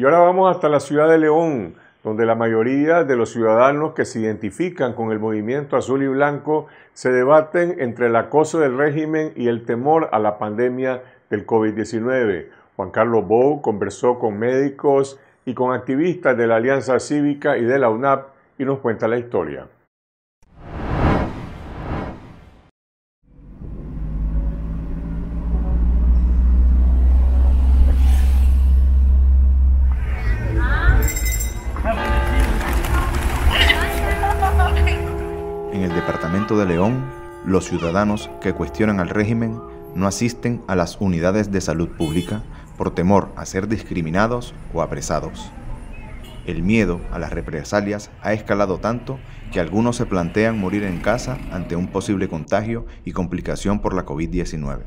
Y ahora vamos hasta la ciudad de León, donde la mayoría de los ciudadanos que se identifican con el movimiento azul y blanco se debaten entre el acoso del régimen y el temor a la pandemia del COVID-19. Juan Carlos Bou conversó con médicos y con activistas de la Alianza Cívica y de la UNAP y nos cuenta la historia. Departamento de León, los ciudadanos que cuestionan al régimen no asisten a las unidades de salud pública por temor a ser discriminados o apresados. El miedo a las represalias ha escalado tanto que algunos se plantean morir en casa ante un posible contagio y complicación por la COVID-19.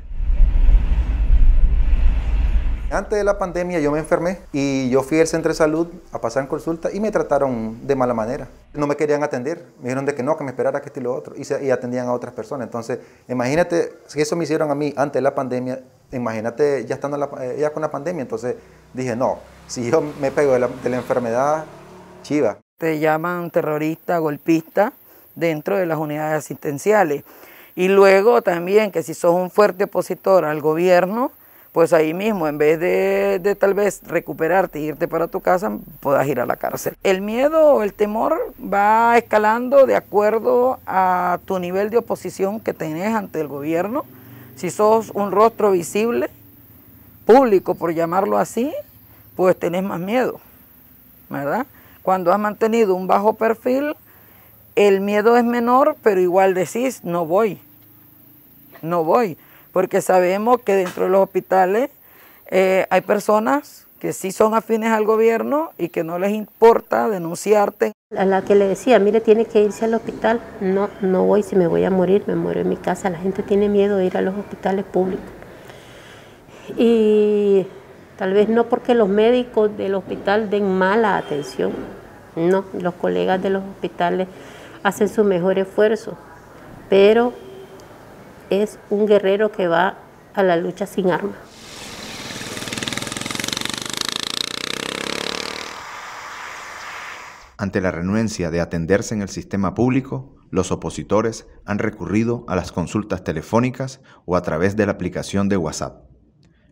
Antes de la pandemia yo me enfermé y yo fui al centro de salud a pasar en consulta y me trataron de mala manera. No me querían atender, me dijeron de que no, que me esperara que esto y lo otro, y, se, atendían a otras personas. Entonces, imagínate, si eso me hicieron a mí antes de la pandemia, imagínate ya estando la, eh, ya con la pandemia. Entonces dije, no, si yo me pego de la, de la enfermedad, chiva. Te llaman terrorista, golpista dentro de las unidades asistenciales. Y luego también que si sos un fuerte opositor al gobierno, pues ahí mismo, en vez de, tal vez recuperarte e irte para tu casa, puedas ir a la cárcel. El miedo o el temor va escalando de acuerdo a tu nivel de oposición que tenés ante el gobierno. Si sos un rostro visible, público por llamarlo así, pues tenés más miedo, ¿verdad? Cuando has mantenido un bajo perfil, el miedo es menor, pero igual decís, no voy, no voy porque sabemos que dentro de los hospitales eh, hay personas que sí son afines al gobierno y que no les importa denunciarte. A la que le decía, mire, tiene que irse al hospital, no, no voy, si me voy a morir, me muero en mi casa. La gente tiene miedo de ir a los hospitales públicos. Y tal vez no porque los médicos del hospital den mala atención, no, los colegas de los hospitales hacen su mejor esfuerzo, pero es un guerrero que va a la lucha sin armas. Ante la renuencia de atenderse en el sistema público, los opositores han recurrido a las consultas telefónicas o a través de la aplicación de WhatsApp.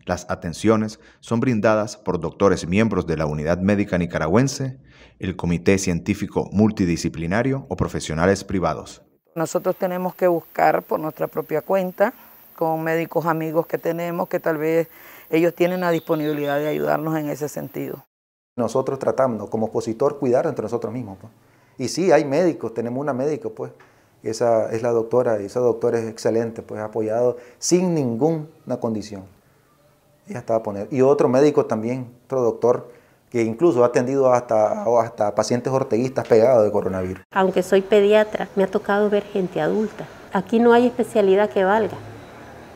Las atenciones son brindadas por doctores miembros de la Unidad Médica Nicaragüense, el Comité Científico Multidisciplinario o profesionales privados. Nosotros tenemos que buscar por nuestra propia cuenta, con médicos amigos que tenemos, que tal vez ellos tienen la disponibilidad de ayudarnos en ese sentido. Nosotros tratamos como opositor cuidar entre nosotros mismos. Pues. Y sí, hay médicos, tenemos una médica, pues, esa es la doctora, y esa doctora es excelente, pues apoyado sin ninguna condición. Ella estaba a poner. Y otro médico también, otro doctor, que incluso ha atendido hasta, hasta pacientes orteguistas pegados de coronavirus. Aunque soy pediatra, me ha tocado ver gente adulta. Aquí no hay especialidad que valga.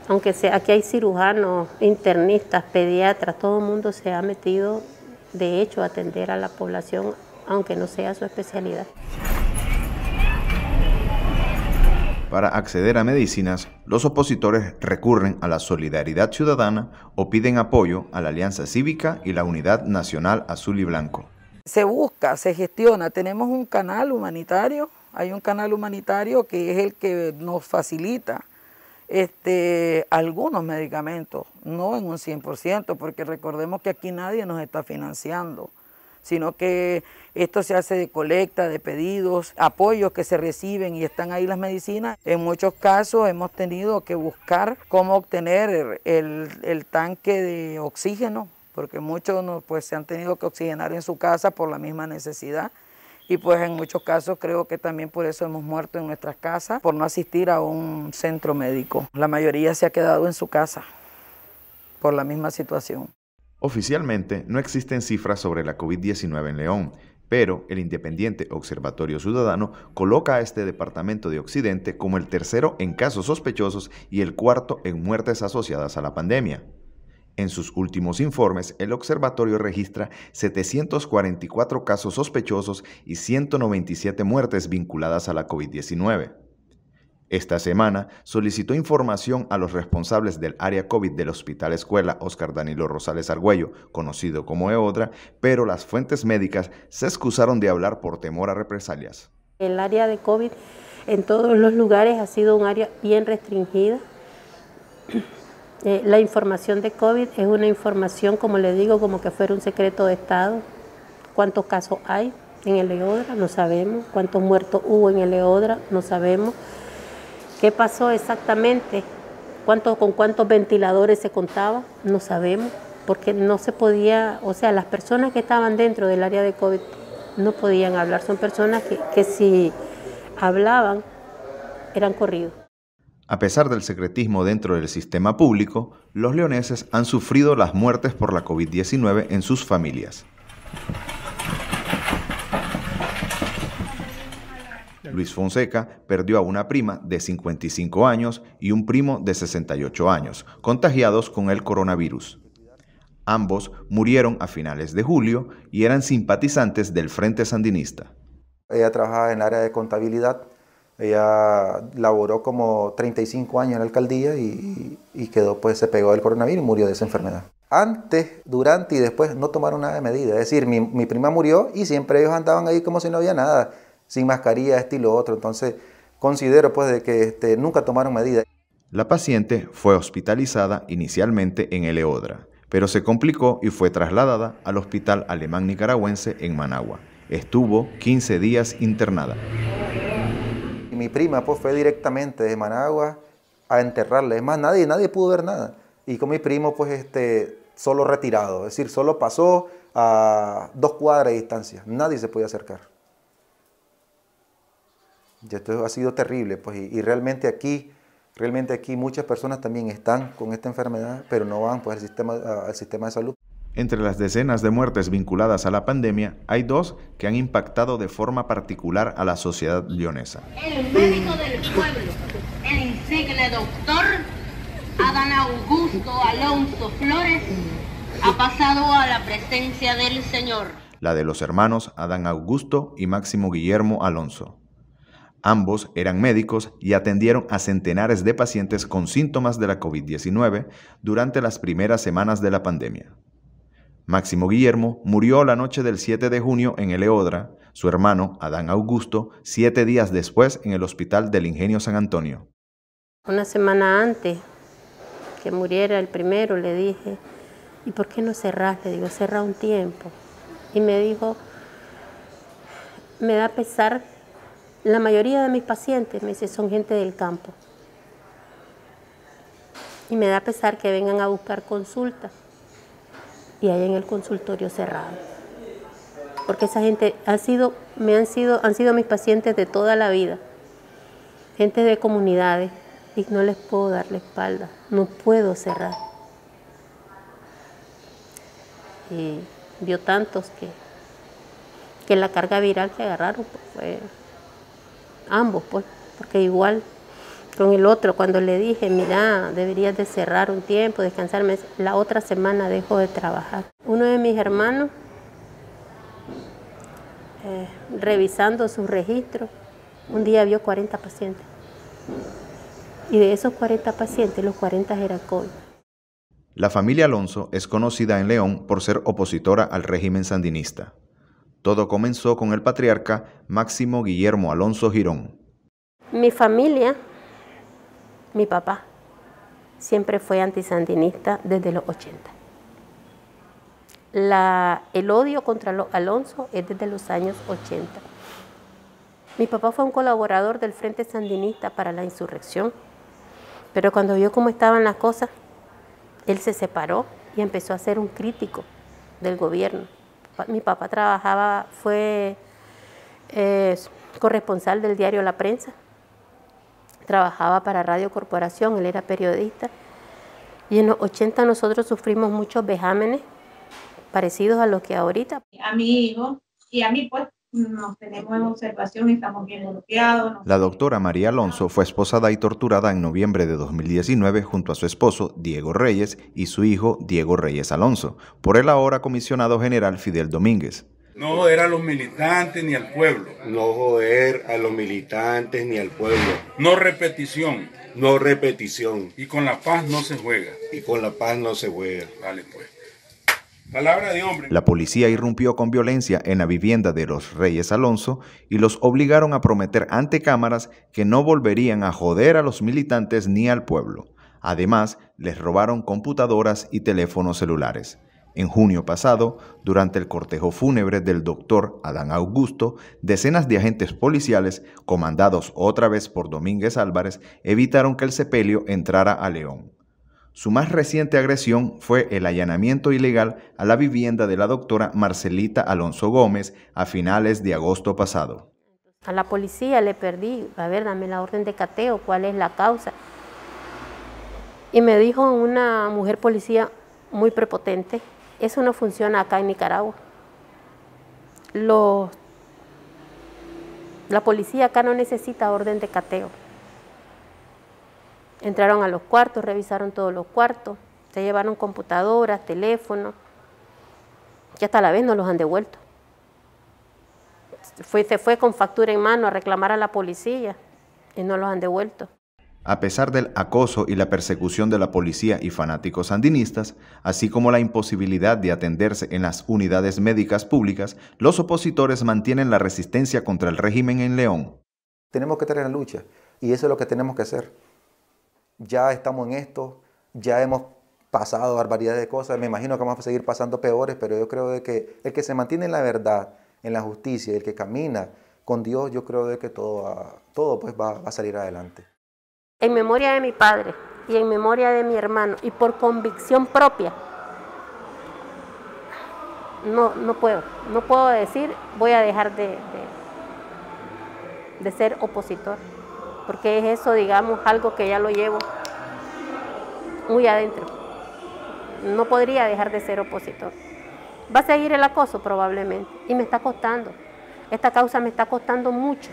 Aunque sea, aquí hay cirujanos, internistas, pediatras, todo el mundo se ha metido de hecho a atender a la población, aunque no sea su especialidad. Para acceder a medicinas, los opositores recurren a la solidaridad ciudadana o piden apoyo a la Alianza Cívica y la Unidad Nacional Azul y Blanco. Se busca, se gestiona, tenemos un canal humanitario, hay un canal humanitario que es el que nos facilita este, algunos medicamentos, no en un 100%, porque recordemos que aquí nadie nos está financiando sino que esto se hace de colecta, de pedidos, apoyos que se reciben y están ahí las medicinas. En muchos casos hemos tenido que buscar cómo obtener el, tanque de oxígeno, porque muchos pues, se han tenido que oxigenar en su casa por la misma necesidad. Y pues en muchos casos creo que también por eso hemos muerto en nuestras casas, por no asistir a un centro médico. La mayoría se ha quedado en su casa por la misma situación. Oficialmente no existen cifras sobre la COVID-19 en León, pero el Independiente Observatorio Ciudadano coloca a este departamento de Occidente como el tercero en casos sospechosos y el cuarto en muertes asociadas a la pandemia. En sus últimos informes, el observatorio registra 744 casos sospechosos y 197 muertes vinculadas a la COVID-19. Esta semana solicitó información a los responsables del área COVID del Hospital Escuela Oscar Danilo Rosales Argüello, conocido como EODRA, pero las fuentes médicas se excusaron de hablar por temor a represalias. El área de COVID en todos los lugares ha sido un área bien restringida. Eh, la información de COVID es una información, como le digo, como que fuera un secreto de Estado. ¿Cuántos casos hay en el EODRA? No sabemos. ¿Cuántos muertos hubo en el EODRA? No sabemos. ¿Qué pasó exactamente? ¿Cuánto, ¿Con cuántos ventiladores se contaba? No sabemos, porque no se podía, o sea, las personas que estaban dentro del área de COVID no podían hablar. Son personas que, que si hablaban eran corridos. A pesar del secretismo dentro del sistema público, los leoneses han sufrido las muertes por la COVID-19 en sus familias. Luis Fonseca perdió a una prima de 55 años y un primo de 68 años, contagiados con el coronavirus. Ambos murieron a finales de julio y eran simpatizantes del Frente Sandinista. Ella trabajaba en el área de contabilidad, ella laboró como 35 años en la alcaldía y, quedó, pues se pegó del coronavirus y murió de esa enfermedad. Antes, durante y después no tomaron nada de medida. Es decir, mi, mi prima murió y siempre ellos andaban ahí como si no había nada sin mascarilla, estilo otro. Entonces, considero pues de que este, nunca tomaron medidas. La paciente fue hospitalizada inicialmente en el EODRA, pero se complicó y fue trasladada al Hospital Alemán Nicaragüense en Managua. Estuvo 15 días internada. Mi prima pues fue directamente de Managua a enterrarla. Es más, nadie, nadie pudo ver nada. Y con mi primo pues este, solo retirado, es decir, solo pasó a dos cuadras de distancia. Nadie se podía acercar. Y esto ha sido terrible, pues, y, realmente aquí, realmente aquí muchas personas también están con esta enfermedad, pero no van pues, al, sistema, al sistema de salud. Entre las decenas de muertes vinculadas a la pandemia, hay dos que han impactado de forma particular a la sociedad leonesa. El médico del pueblo, el insigne doctor Adán Augusto Alonso Flores, ha pasado a la presencia del Señor. La de los hermanos Adán Augusto y Máximo Guillermo Alonso. Ambos eran médicos y atendieron a centenares de pacientes con síntomas de la COVID-19 durante las primeras semanas de la pandemia. Máximo Guillermo murió la noche del 7 de junio en el Eodra, su hermano, Adán Augusto, siete días después en el Hospital del Ingenio San Antonio. Una semana antes que muriera el primero, le dije, ¿y por qué no cerrás? Le digo, cerra un tiempo. Y me dijo, me da pesar la mayoría de mis pacientes me dice, son gente del campo. Y me da pesar que vengan a buscar consulta y hay en el consultorio cerrado. Porque esa gente ha sido, me han sido, han sido mis pacientes de toda la vida. Gente de comunidades y no les puedo dar la espalda, no puedo cerrar. Y vio tantos que, que la carga viral que agarraron pues, fue ambos, pues, porque igual con el otro, cuando le dije, mira, deberías de cerrar un tiempo, descansarme, la otra semana dejo de trabajar. Uno de mis hermanos, eh, revisando sus registros, un día vio 40 pacientes. Y de esos 40 pacientes, los 40 eran COVID. La familia Alonso es conocida en León por ser opositora al régimen sandinista. Todo comenzó con el patriarca Máximo Guillermo Alonso Girón. Mi familia, mi papá, siempre fue antisandinista desde los 80. el odio contra los Alonso es desde los años 80. Mi papá fue un colaborador del Frente Sandinista para la insurrección, pero cuando vio cómo estaban las cosas, él se separó y empezó a ser un crítico del gobierno mi papá trabajaba, fue eh, corresponsal del diario La Prensa, trabajaba para Radio Corporación, él era periodista. Y en los 80 nosotros sufrimos muchos vejámenes parecidos a los que ahorita. A mi hijo y a mí pues nos tenemos en observación, estamos bien bloqueados. La doctora María Alonso fue esposada y torturada en noviembre de 2019 junto a su esposo Diego Reyes y su hijo Diego Reyes Alonso por el ahora comisionado general Fidel Domínguez. No joder a los militantes ni al pueblo. No joder a los militantes ni al pueblo. No repetición. No repetición. Y con la paz no se juega. Y con la paz no se juega. Vale, pues. La policía irrumpió con violencia en la vivienda de los Reyes Alonso y los obligaron a prometer ante cámaras que no volverían a joder a los militantes ni al pueblo. Además, les robaron computadoras y teléfonos celulares. En junio pasado, durante el cortejo fúnebre del doctor Adán Augusto, decenas de agentes policiales, comandados otra vez por Domínguez Álvarez, evitaron que el sepelio entrara a León. Su más reciente agresión fue el allanamiento ilegal a la vivienda de la doctora Marcelita Alonso Gómez a finales de agosto pasado. A la policía le perdí, a ver, dame la orden de cateo, cuál es la causa. Y me dijo una mujer policía muy prepotente, eso no funciona acá en Nicaragua. La policía acá no necesita orden de cateo. Entraron a los cuartos, revisaron todos los cuartos, se llevaron computadoras, teléfonos, y hasta la vez no los han devuelto. Fue, se fue con factura en mano a reclamar a la policía y no los han devuelto. A pesar del acoso y la persecución de la policía y fanáticos sandinistas, así como la imposibilidad de atenderse en las unidades médicas públicas, los opositores mantienen la resistencia contra el régimen en León. Tenemos que tener la lucha y eso es lo que tenemos que hacer. Ya estamos en esto, ya hemos pasado barbaridades de cosas, me imagino que vamos a seguir pasando peores, pero yo creo de que el que se mantiene en la verdad, en la justicia, el que camina con Dios, yo creo de que todo, todo pues va, va a salir adelante. En memoria de mi padre y en memoria de mi hermano y por convicción propia, no, no puedo, no puedo decir voy a dejar de, de, de, ser opositor, porque es eso, digamos, algo que ya lo llevo muy adentro. No podría dejar de ser opositor. Va a seguir el acoso probablemente y me está costando. Esta causa me está costando mucho.